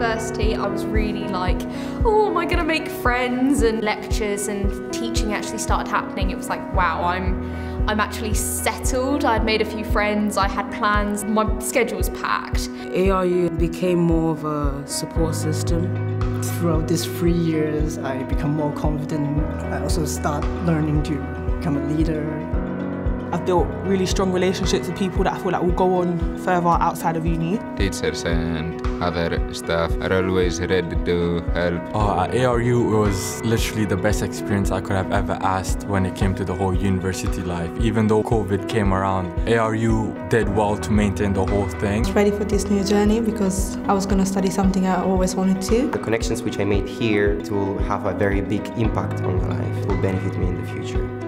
university, I was really like, oh, am I going to make friends? And lectures and teaching actually started happening. It was like, wow, I'm. I'm actually settled. I'd made a few friends, I had plans, my schedule was packed. ARU became more of a support system. Throughout these three years, I become more confident. I also start learning to become a leader. I've built really strong relationships with people that I feel like will go on further outside of uni. Teachers and other staff are always ready to help. Oh, uh, at ARU it was literally the best experience I could have ever asked when it came to the whole university life. Even though COVID came around, ARU did well to maintain the whole thing. I was ready for this new journey because I was going to study something I always wanted to. The connections which I made here will have a very big impact on my life, will benefit me in the future.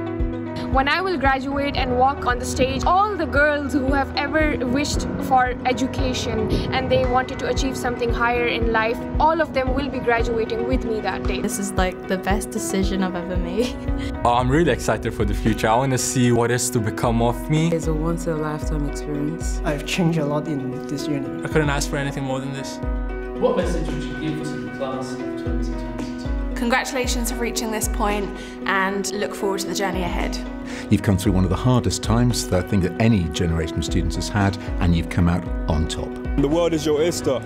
When I will graduate and walk on the stage, all the girls who have ever wished for education and they wanted to achieve something higher in life, all of them will be graduating with me that day. This is like the best decision I've ever made. Oh, I'm really excited for the future. I want to see what is to become of me. It's a once in a lifetime experience. I've changed a lot in this uni. I couldn't ask for anything more than this. What message would you give to the class of 2022? Congratulations for reaching this point and look forward to the journey ahead. You've come through one of the hardest times that I think that any generation of students has had, and you've come out on top. The world is your oyster.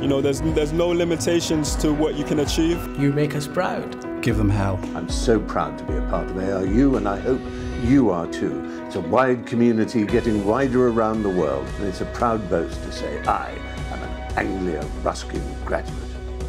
You know, there's, there's no limitations to what you can achieve. You make us proud. Give them hell. I'm so proud to be a part of ARU, and I hope you are too. It's a wide community getting wider around the world, and it's a proud boast to say I am an Anglia Ruskin graduate.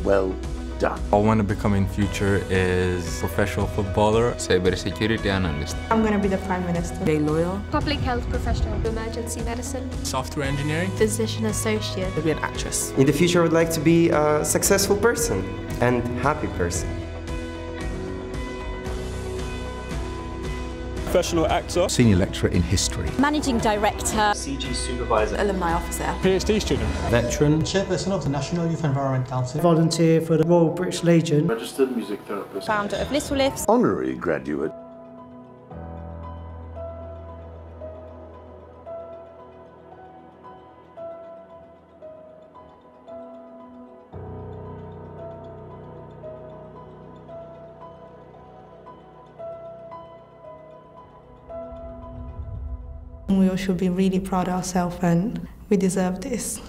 Well done. I want to become in future is professional footballer, cybersecurity analyst. I'm going to be the prime minister. A lawyer. Public health professional. Emergency medicine. Software engineering. Physician associate. To be an actress. In the future, I would like to be a successful person and happy person. Professional actor. Senior lecturer in history. Managing director. CG supervisor. Alumni officer. PhD student. Veteran. Chairperson of the National Youth Environment Council. Volunteer for the Royal British Legion. Registered music therapist. Founder of Little Lifts. Honorary graduate. We all should be really proud of ourselves and we deserve this.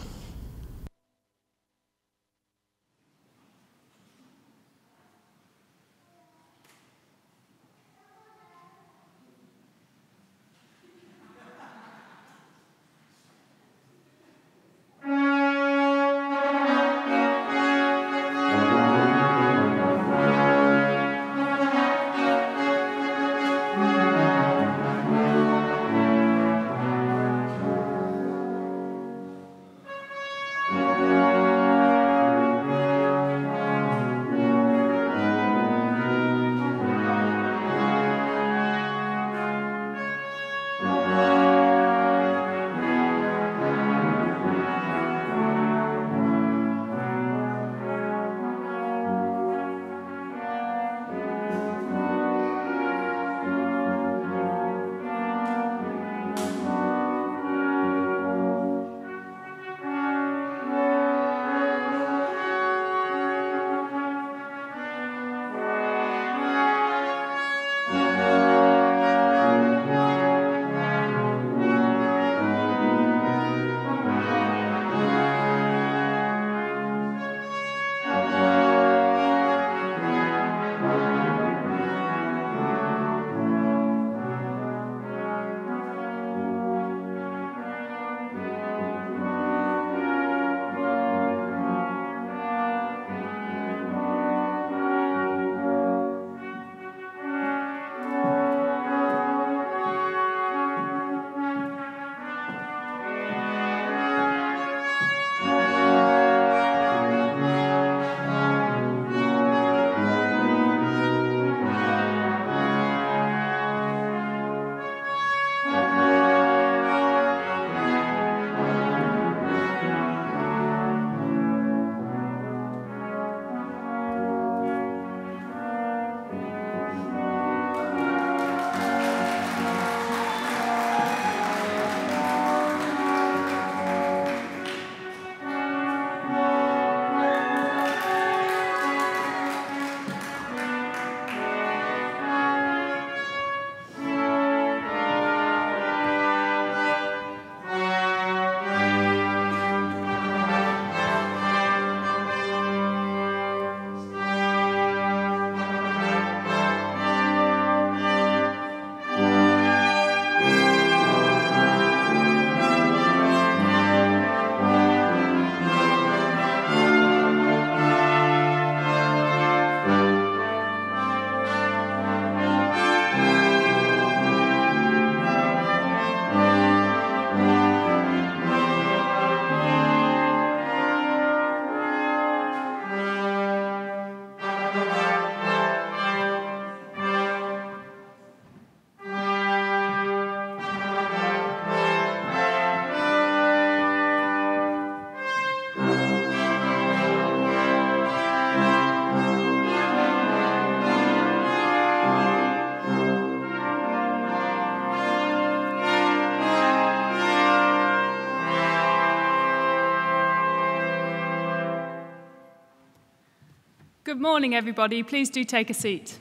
Good morning, everybody. Please do take a seat.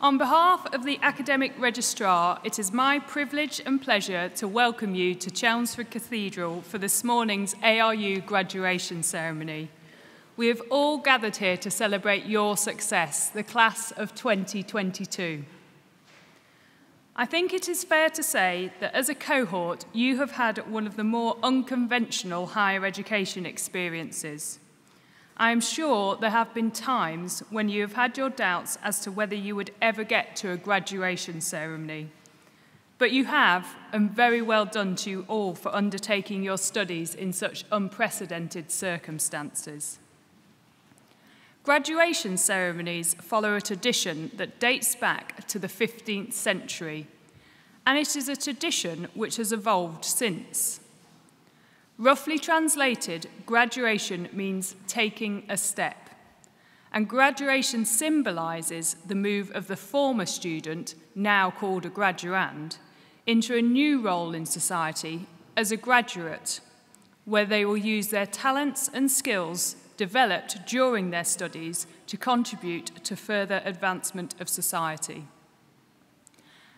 On behalf of the Academic Registrar, it is my privilege and pleasure to welcome you to Chelmsford Cathedral for this morning's ARU graduation ceremony. We have all gathered here to celebrate your success, the class of 2022. I think it is fair to say that as a cohort, you have had one of the more unconventional higher education experiences. I am sure there have been times when you have had your doubts as to whether you would ever get to a graduation ceremony. But you have, and very well done to you all for undertaking your studies in such unprecedented circumstances. Graduation ceremonies follow a tradition that dates back to the 15th century, and it is a tradition which has evolved since. Roughly translated, graduation means taking a step. And graduation symbolises the move of the former student, now called a graduand, into a new role in society as a graduate, where they will use their talents and skills developed during their studies to contribute to further advancement of society.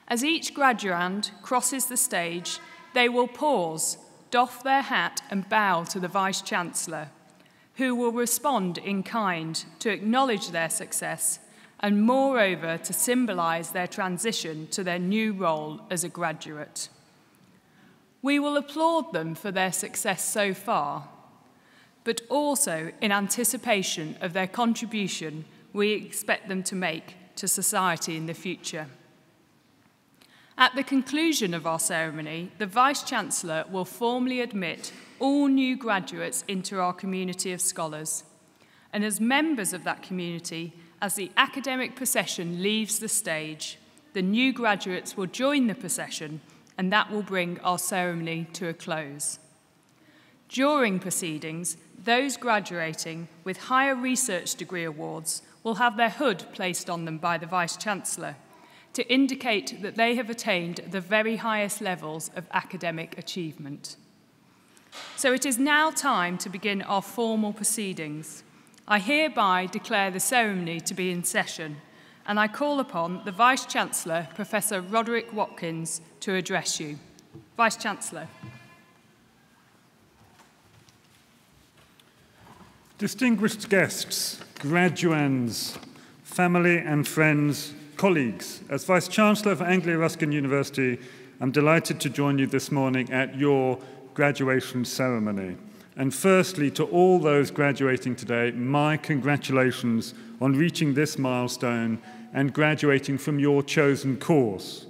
As each graduand crosses the stage, they will pause doff their hat and bow to the Vice Chancellor, who will respond in kind to acknowledge their success and, moreover, to symbolise their transition to their new role as a graduate. We will applaud them for their success so far, but also in anticipation of their contribution we expect them to make to society in the future. At the conclusion of our ceremony, the Vice Chancellor will formally admit all new graduates into our community of scholars. And as members of that community, as the academic procession leaves the stage, the new graduates will join the procession and that will bring our ceremony to a close. During proceedings, those graduating with higher research degree awards will have their hood placed on them by the Vice Chancellor to indicate that they have attained the very highest levels of academic achievement. So it is now time to begin our formal proceedings. I hereby declare the ceremony to be in session, and I call upon the Vice Chancellor, Professor Roderick Watkins, to address you. Vice Chancellor. Distinguished guests, graduands, family and friends, colleagues, as Vice Chancellor of Anglia Ruskin University, I'm delighted to join you this morning at your graduation ceremony. And firstly, to all those graduating today, my congratulations on reaching this milestone and graduating from your chosen course.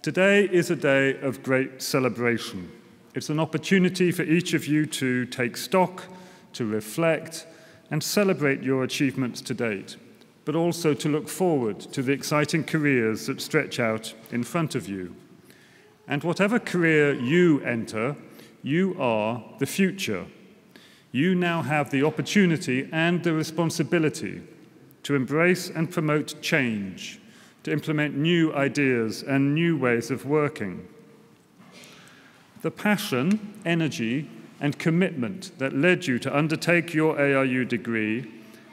Today is a day of great celebration. It's an opportunity for each of you to take stock, to reflect, and celebrate your achievements to date but also to look forward to the exciting careers that stretch out in front of you. And whatever career you enter, you are the future. You now have the opportunity and the responsibility to embrace and promote change, to implement new ideas and new ways of working. The passion, energy, and commitment that led you to undertake your ARU degree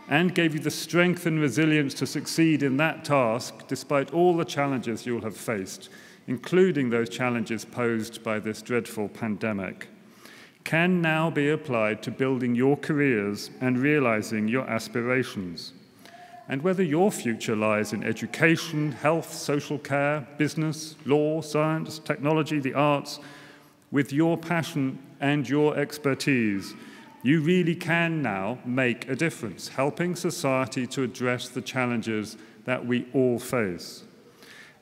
and gave you the strength and resilience to succeed in that task despite all the challenges you'll have faced, including those challenges posed by this dreadful pandemic, can now be applied to building your careers and realizing your aspirations. And whether your future lies in education, health, social care, business, law, science, technology, the arts, with your passion and your expertise, you really can now make a difference, helping society to address the challenges that we all face.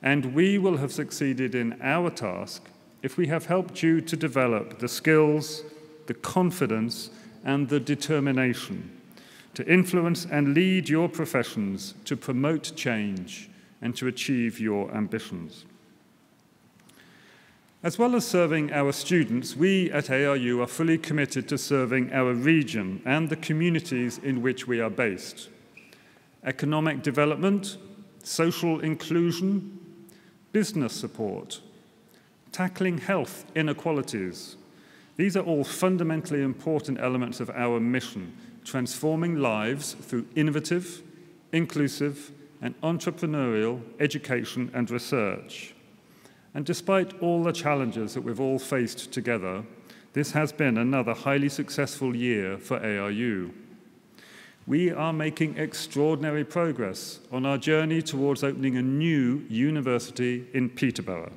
And we will have succeeded in our task if we have helped you to develop the skills, the confidence, and the determination to influence and lead your professions, to promote change, and to achieve your ambitions. As well as serving our students, we at ARU are fully committed to serving our region and the communities in which we are based. Economic development, social inclusion, business support, tackling health inequalities. These are all fundamentally important elements of our mission, transforming lives through innovative, inclusive, and entrepreneurial education and research. And despite all the challenges that we've all faced together, this has been another highly successful year for ARU. We are making extraordinary progress on our journey towards opening a new university in Peterborough,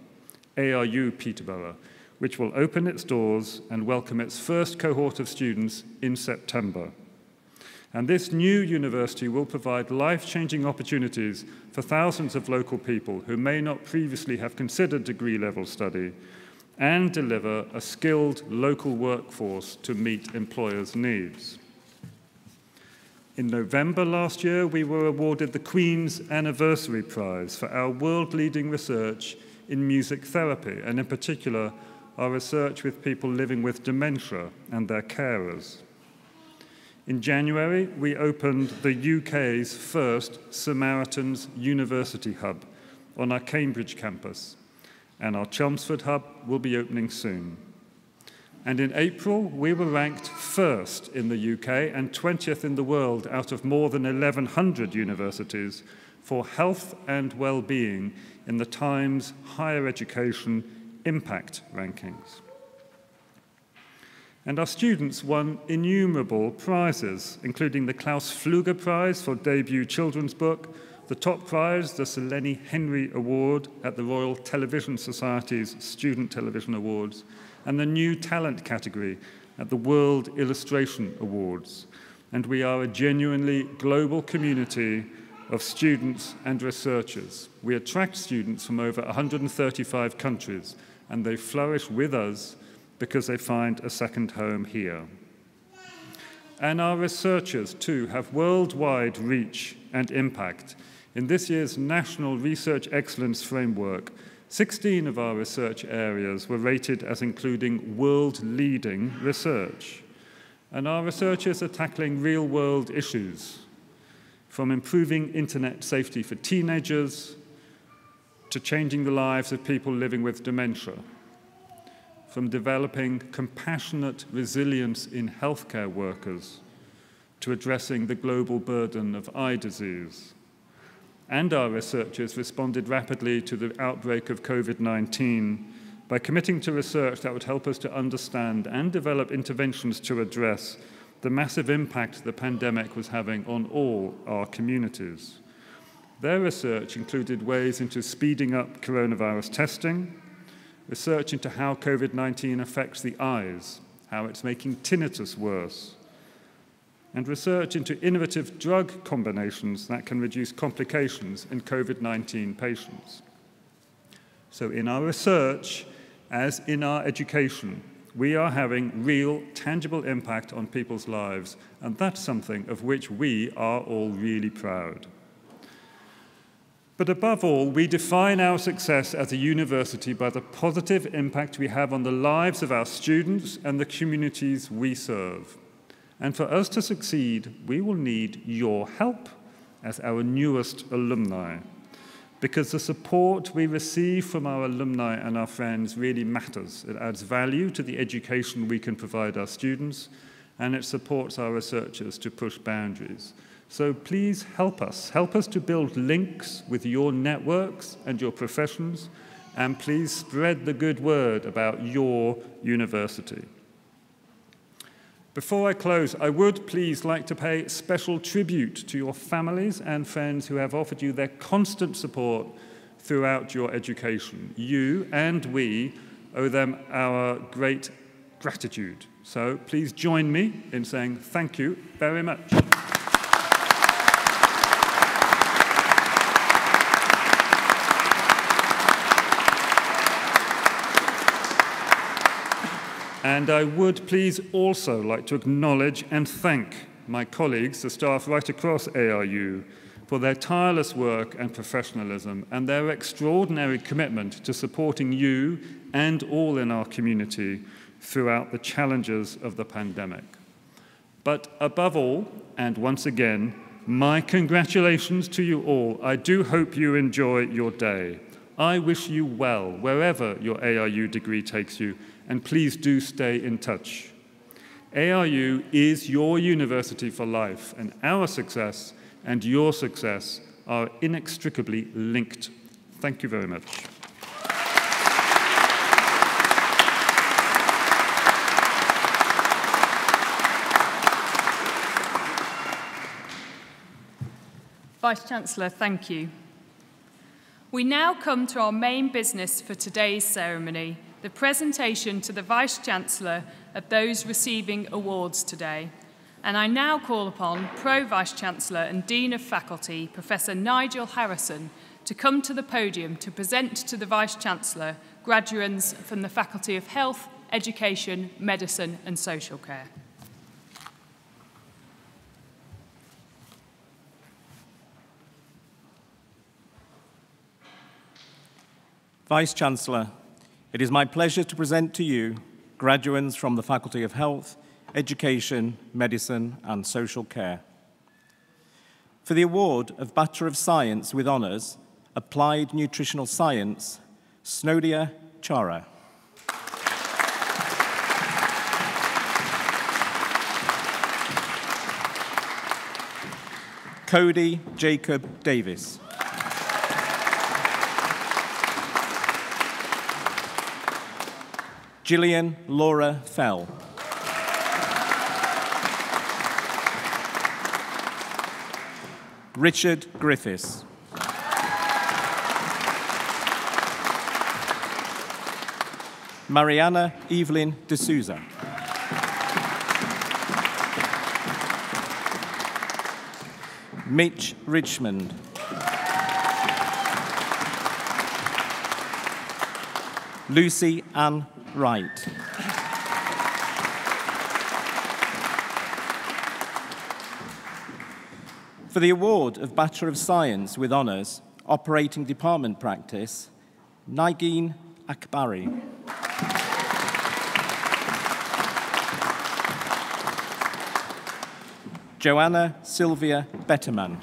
ARU Peterborough, which will open its doors and welcome its first cohort of students in September. And this new university will provide life changing opportunities for thousands of local people who may not previously have considered degree level study and deliver a skilled local workforce to meet employers' needs. In November last year, we were awarded the Queen's Anniversary Prize for our world leading research in music therapy, and in particular, our research with people living with dementia and their carers. In January, we opened the UK's first Samaritans University Hub on our Cambridge campus, and our Chelmsford Hub will be opening soon. And in April, we were ranked first in the UK and 20th in the world out of more than 1,100 universities for health and well-being in the Times Higher Education Impact Rankings. And our students won innumerable prizes, including the Klaus Flugge Prize for debut children's book, the top prize, the Sir Lenny Henry Award at the Royal Television Society's Student Television Awards, and the New Talent category at the World Illustration Awards. And we are a genuinely global community of students and researchers. We attract students from over 135 countries, and they flourish with us because they find a second home here. And our researchers, too, have worldwide reach and impact. In this year's National Research Excellence Framework, 16 of our research areas were rated as including world leading research. And our researchers are tackling real world issues, from improving internet safety for teenagers to changing the lives of people living with dementia, from developing compassionate resilience in healthcare workers to addressing the global burden of eye disease and our researchers responded rapidly to the outbreak of COVID 19 by committing to research that would help us to understand and develop interventions to address the massive impact the pandemic was having on all our communities. Their research included ways into speeding up coronavirus testing, research into how COVID 19 affects the eyes, how it's making tinnitus worse, and research into innovative drug combinations that can reduce complications in COVID 19 patients. So, in our research, as in our education, we are having real, tangible impact on people's lives, and that's something of which we are all really proud. But above all, we define our success as a university by the positive impact we have on the lives of our students and the communities we serve. And for us to succeed, we will need your help as our newest alumni. Because the support we receive from our alumni and our friends really matters. It adds value to the education we can provide our students, and it supports our researchers to push boundaries. So please help us. Help us to build links with your networks and your professions, and please spread the good word about your university. Before I close, I would please like to pay special tribute to your families and friends who have offered you their constant support throughout your education. You and we owe them our great gratitude. So please join me in saying thank you very much. And I would please also like to acknowledge and thank my colleagues, the staff right across ARU, for their tireless work and professionalism and their extraordinary commitment to supporting you and all in our community throughout the challenges of the pandemic. But above all, and once again, my congratulations to you all. I do hope you enjoy your day. I wish you well wherever your ARU degree takes you, and please do stay in touch. ARU is your university for life, and our success and your success are inextricably linked. Thank you very much. Vice-Chancellor, thank you. We now come to our main business for today's ceremony, the presentation to the Vice-Chancellor of those receiving awards today. And I now call upon Pro Vice-Chancellor and Dean of Faculty, Professor Nigel Harrison, to come to the podium to present to the Vice-Chancellor graduates from the Faculty of Health, Education, Medicine and Social Care. Vice-Chancellor, it is my pleasure to present to you graduates from the Faculty of Health, Education, Medicine and Social Care. For the award of Bachelor of Science with Honours, Applied Nutritional Science, Snodia Chara. Cody Jacob Davis. Gillian Laura Fell. Richard Griffiths. Mariana Evelyn D'Souza. Mitch Richmond. Lucy Ann Wright. For the award of Bachelor of Science with Honours, Operating Department Practice, Nagin Akbari. Joanna Sylvia Betterman.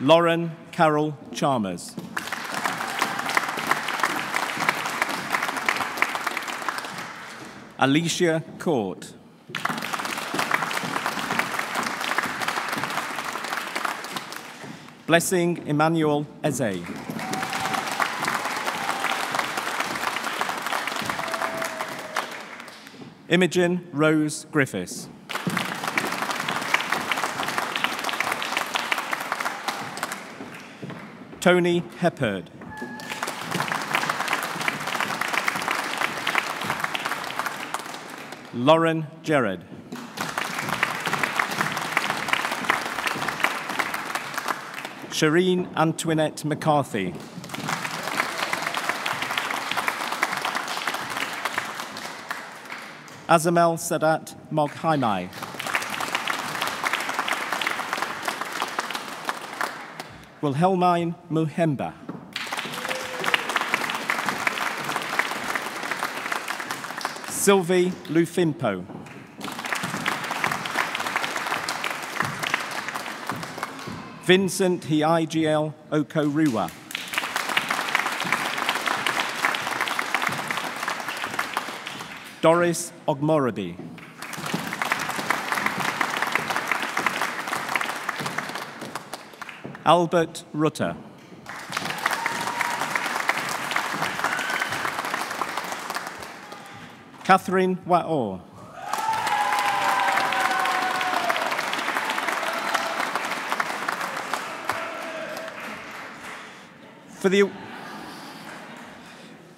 Lauren Carol Chalmers. Alicia Court. Blessing Emmanuel Eze. Imogen Rose Griffiths. Tony Heppard. Lauren Jared. Shireen Antoinette McCarthy. Azamel Sadat Moghaimai. Wilhelmine Muhemba. Sylvie Lufimpo. Vincent Hiigl Okorua. Doris Ogmorobi. Albert Rutter. Catherine Wao. For the,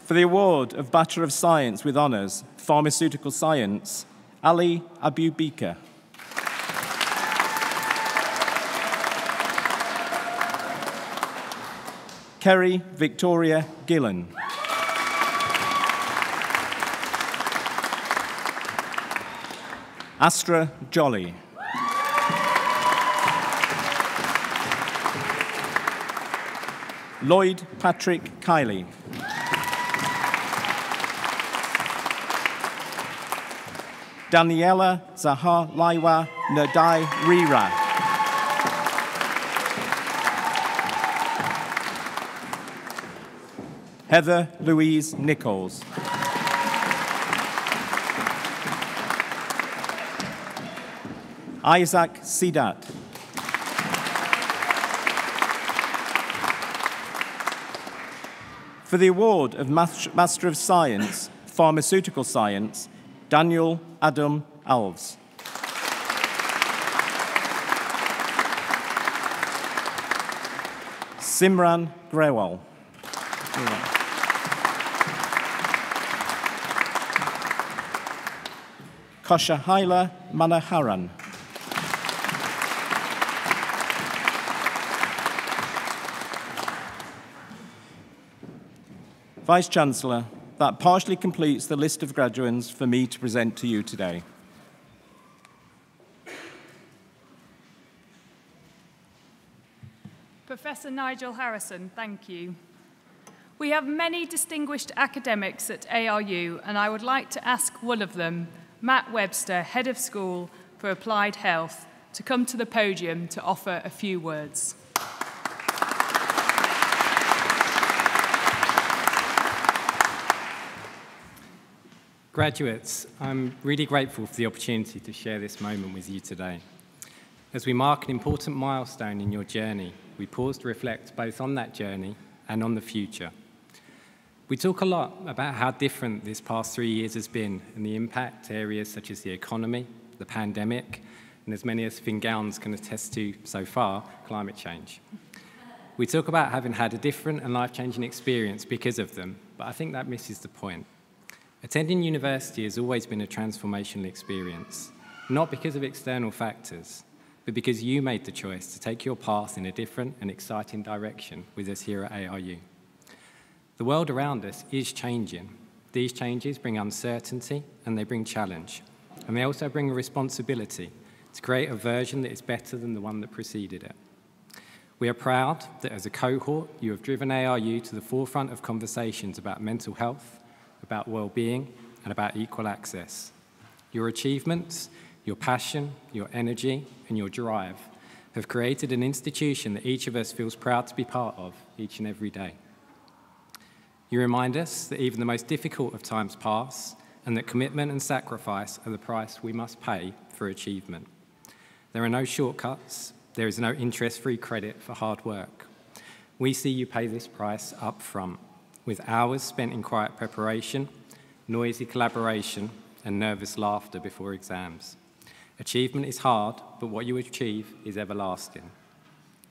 for the award of Bachelor of Science with Honours, Pharmaceutical Science, Ali Abubika. Kerry Victoria Gillen. Astra Jolly. Lloyd Patrick Kiley. Daniela Zahar Laiwa Nadai Rira. Heather Louise Nichols. Isaac Sidat. For the award of Master of Science, Pharmaceutical Science, Daniel Adam Alves. Simran Grewal. Koshahaila Manaharan. Vice Chancellor, that partially completes the list of graduates for me to present to you today. Professor Nigel Harrison, thank you. We have many distinguished academics at ARU, and I would like to ask one of them, Matt Webster, Head of School for Applied Health, to come to the podium to offer a few words. Graduates, I'm really grateful for the opportunity to share this moment with you today. As we mark an important milestone in your journey, we pause to reflect both on that journey and on the future. We talk a lot about how different this past three years has been and the impact areas such as the economy, the pandemic, and as many as Finn Gowns can attest to so far, climate change. We talk about having had a different and life-changing experience because of them, but I think that misses the point. Attending university has always been a transformational experience, not because of external factors, but because you made the choice to take your path in a different and exciting direction with us here at ARU. The world around us is changing. These changes bring uncertainty and they bring challenge, and they also bring a responsibility to create a version that is better than the one that preceded it. We are proud that as a cohort, you have driven ARU to the forefront of conversations about mental health, about well-being, and about equal access. Your achievements, your passion, your energy, and your drive have created an institution that each of us feels proud to be part of each and every day. You remind us that even the most difficult of times pass, and that commitment and sacrifice are the price we must pay for achievement. There are no shortcuts, there is no interest-free credit for hard work. We see you pay this price up front with hours spent in quiet preparation, noisy collaboration, and nervous laughter before exams. Achievement is hard, but what you achieve is everlasting.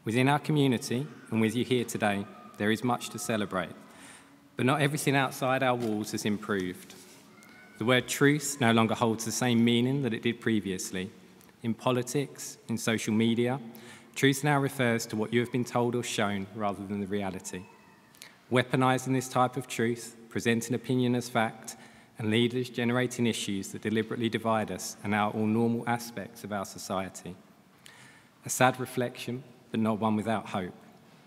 Within our community, and with you here today, there is much to celebrate. But not everything outside our walls has improved. The word truth no longer holds the same meaning that it did previously. In politics, in social media, truth now refers to what you have been told or shown rather than the reality weaponizing this type of truth, presenting opinion as fact, and leaders generating issues that deliberately divide us and our all normal aspects of our society. A sad reflection, but not one without hope.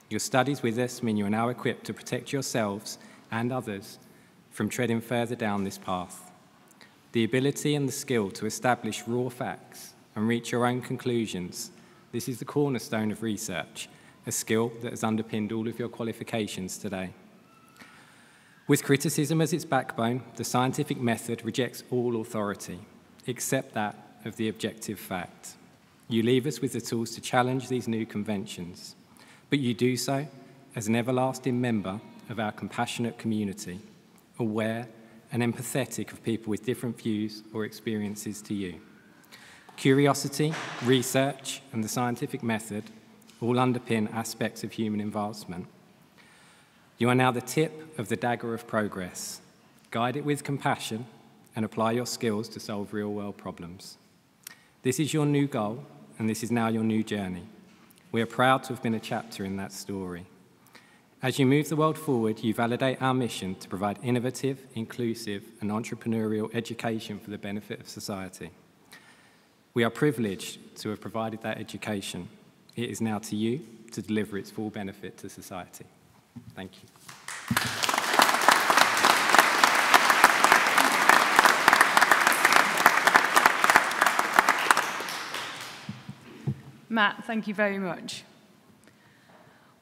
Your studies with us mean you are now equipped to protect yourselves and others from treading further down this path. The ability and the skill to establish raw facts and reach your own conclusions, this is the cornerstone of research a skill that has underpinned all of your qualifications today. With criticism as its backbone, the scientific method rejects all authority, except that of the objective fact. You leave us with the tools to challenge these new conventions, but you do so as an everlasting member of our compassionate community, aware and empathetic of people with different views or experiences to you. Curiosity, research, and the scientific method all underpin aspects of human advancement. You are now the tip of the dagger of progress. Guide it with compassion and apply your skills to solve real world problems. This is your new goal, and this is now your new journey. We are proud to have been a chapter in that story. As you move the world forward, you validate our mission to provide innovative, inclusive, and entrepreneurial education for the benefit of society. We are privileged to have provided that education it is now to you to deliver its full benefit to society. Thank you. Matt, thank you very much.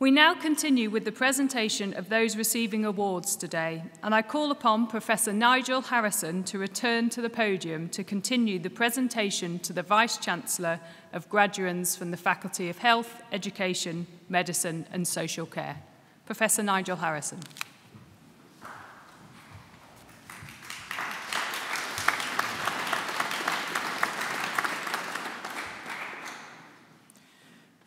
We now continue with the presentation of those receiving awards today, and I call upon Professor Nigel Harrison to return to the podium to continue the presentation to the Vice-Chancellor of graduates from the Faculty of Health, Education, Medicine and Social Care. Professor Nigel Harrison.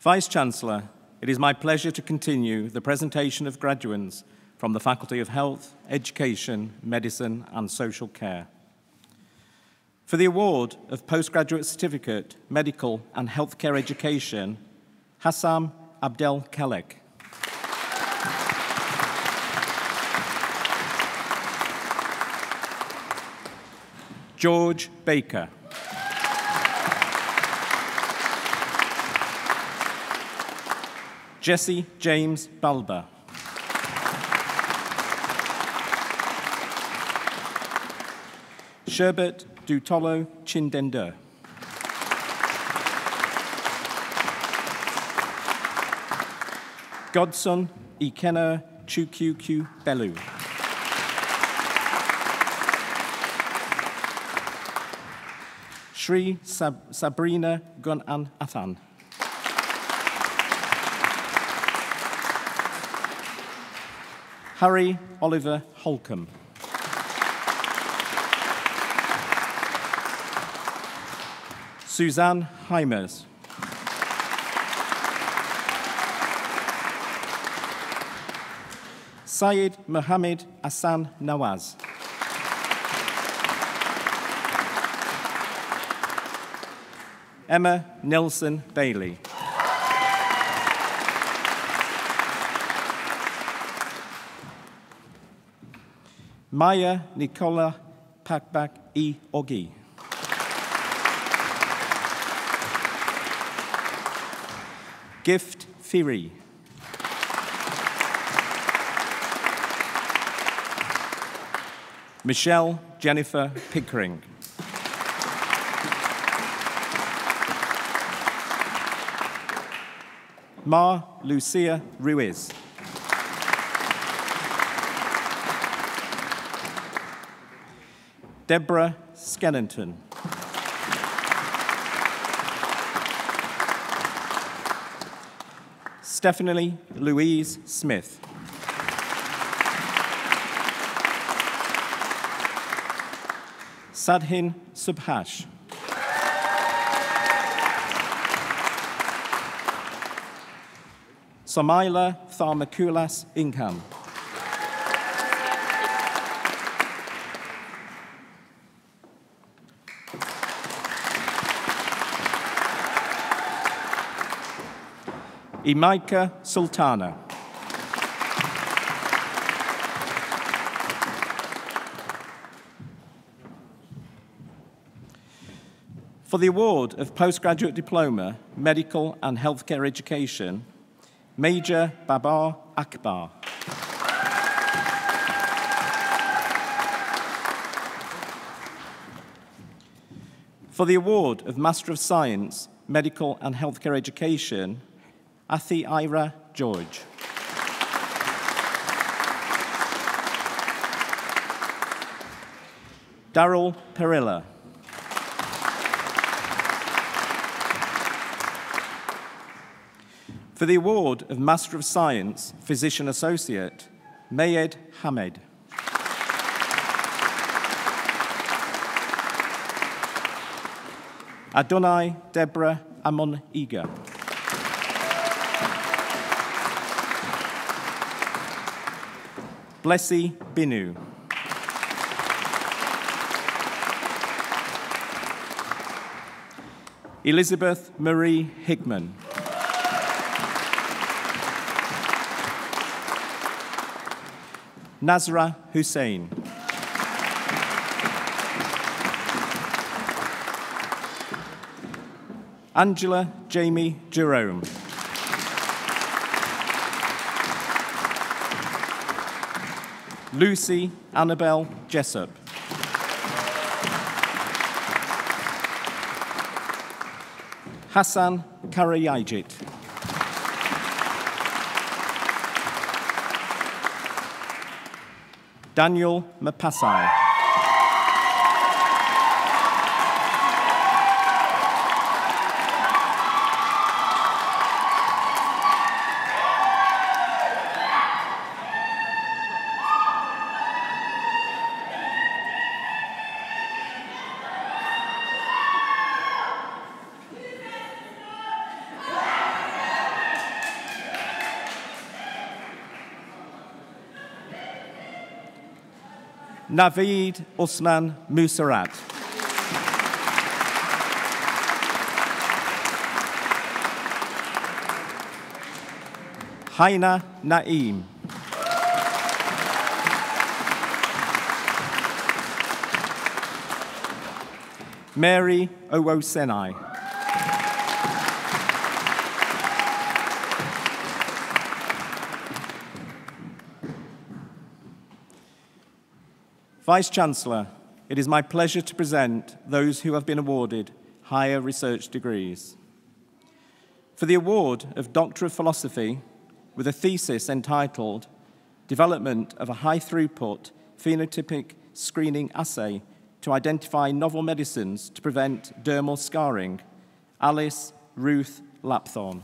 Vice-Chancellor, it is my pleasure to continue the presentation of graduates from the Faculty of Health, Education, Medicine and Social Care. For the award of Postgraduate Certificate, Medical and Healthcare Education, Hassam Abdel Kalek. George Baker. Jesse James Balba. Sherbet Dutolo Chindender. Godson Ikena Chukyukyu Belu. Shri Sab- Sabrina Gunan Athan. Harry Oliver Holcomb. Suzanne Heimers. Syed Mohammed Hassan Nawaz. Emma Nelson Bailey. Maya Nicola Pakbak E. Ogi. Gift Firi. Michelle Jennifer Pickering. Ma Lucia Ruiz. Deborah Skellington. Stephanie Louise Smith. Sadhin Subhash. Samaila Tharmakulasingham. Imaika Sultana. For the award of Postgraduate Diploma, Medical and Healthcare Education, Major Babar Akbar. For the award of Master of Science, Medical and Healthcare Education, Athi Ira George. Daryl Perilla. For the award of Master of Science, Physician Associate, Mayed Hamed. Adonai Deborah Amon Iga. Blessy Binu. Elizabeth Marie Hickman. Nazra Hussein. Angela Jamie Jerome. Lucy Annabelle Jessup. Hassan Karayajit. Daniel Mapasai. Naveed Usman Musarat. Haina Naim. Mary Owosenai. Vice Chancellor, it is my pleasure to present those who have been awarded higher research degrees. For the award of Doctor of Philosophy with a thesis entitled Development of a High Throughput Phenotypic Screening Assay to Identify Novel Medicines to Prevent Dermal Scarring, Alice Ruth Lapthorne.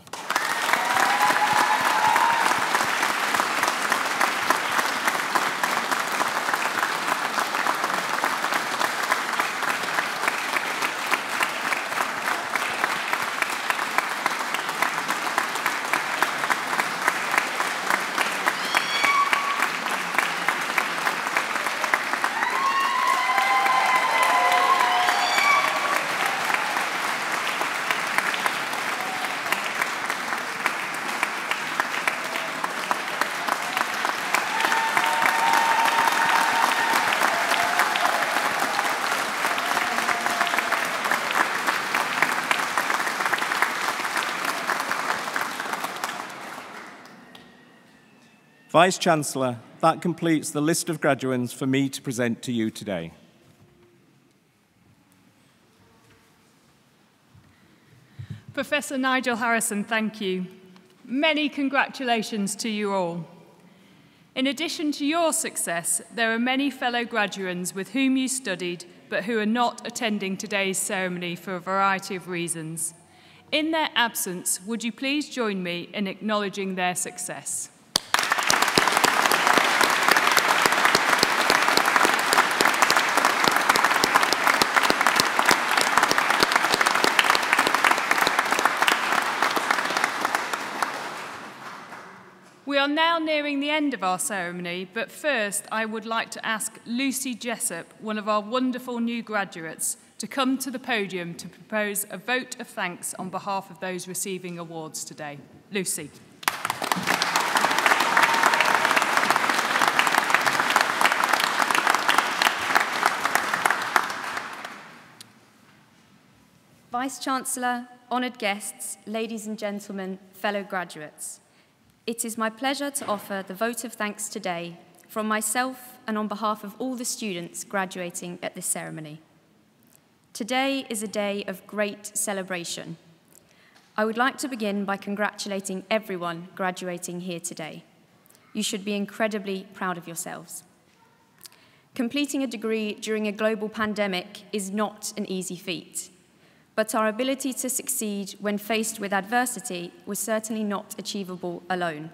Vice Chancellor, that completes the list of graduates for me to present to you today. Professor Nigel Harrison, thank you. Many congratulations to you all. In addition to your success, there are many fellow graduates with whom you studied but who are not attending today's ceremony for a variety of reasons. In their absence, would you please join me in acknowledging their success? Are now nearing the end of our ceremony, but first I would like to ask Lucy Jessup, one of our wonderful new graduates, to come to the podium to propose a vote of thanks on behalf of those receiving awards today. Lucy. Vice Chancellor, honoured guests, ladies and gentlemen, fellow graduates. It is my pleasure to offer the vote of thanks today from myself and on behalf of all the students graduating at this ceremony. Today is a day of great celebration. I would like to begin by congratulating everyone graduating here today. You should be incredibly proud of yourselves. Completing a degree during a global pandemic is not an easy feat, but our ability to succeed when faced with adversity was certainly not achievable alone.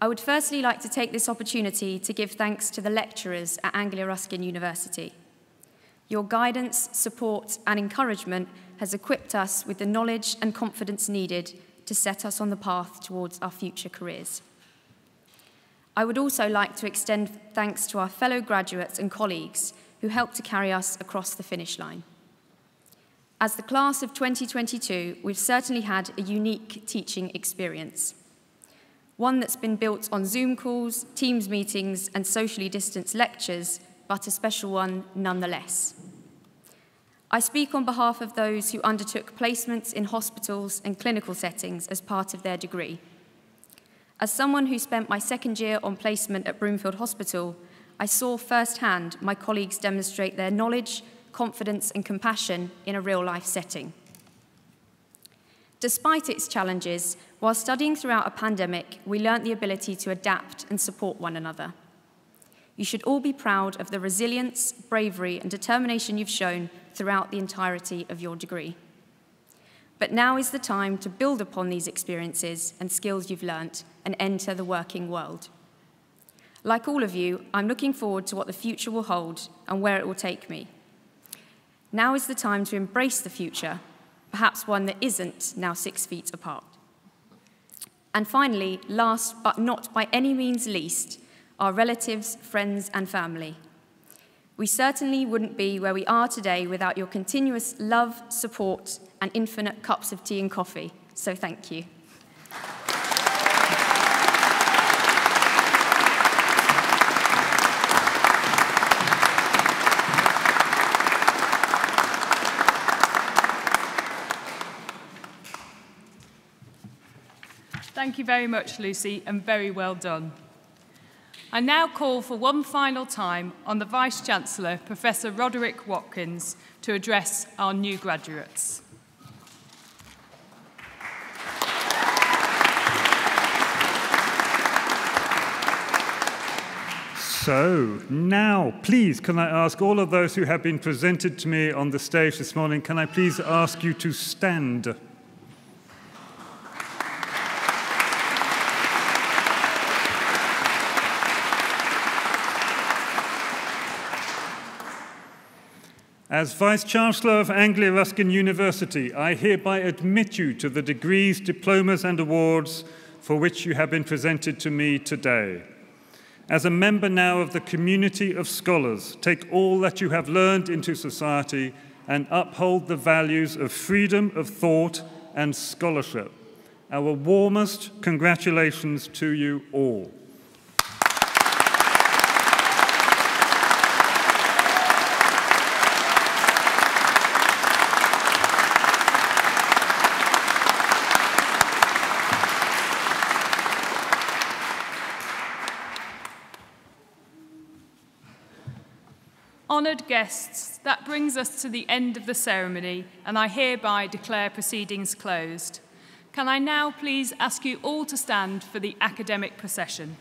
I would firstly like to take this opportunity to give thanks to the lecturers at Anglia Ruskin University. Your guidance, support, and encouragement has equipped us with the knowledge and confidence needed to set us on the path towards our future careers. I would also like to extend thanks to our fellow graduates and colleagues who helped to carry us across the finish line. As the class of 2022, we've certainly had a unique teaching experience. One that's been built on Zoom calls, Teams meetings, and socially distanced lectures, but a special one nonetheless. I speak on behalf of those who undertook placements in hospitals and clinical settings as part of their degree. As someone who spent my second year on placement at Broomfield Hospital, I saw firsthand my colleagues demonstrate their knowledge, confidence, and compassion in a real life setting. Despite its challenges, while studying throughout a pandemic, we learnt the ability to adapt and support one another. You should all be proud of the resilience, bravery, and determination you've shown throughout the entirety of your degree. But now is the time to build upon these experiences and skills you've learnt and enter the working world. Like all of you, I'm looking forward to what the future will hold and where it will take me. Now is the time to embrace the future, perhaps one that isn't now six feet apart. And finally, last but not by any means least, our relatives, friends, and family. We certainly wouldn't be where we are today without your continuous love, support, and infinite cups of tea and coffee. So thank you. Thank you very much, Lucy, and very well done. I now call for one final time on the Vice-Chancellor, Professor Roderick Watkins, to address our new graduates. So, now, please, can I ask all of those who have been presented to me on the stage this morning, can I please ask you to stand? As Vice-Chancellor of Anglia Ruskin University, I hereby admit you to the degrees, diplomas and awards for which you have been presented to me today. As a member now of the community of scholars, take all that you have learned into society and uphold the values of freedom of thought and scholarship. Our warmest congratulations to you all. honoured guests, that brings us to the end of the ceremony, and I hereby declare proceedings closed. Can I now please ask you all to stand for the academic procession?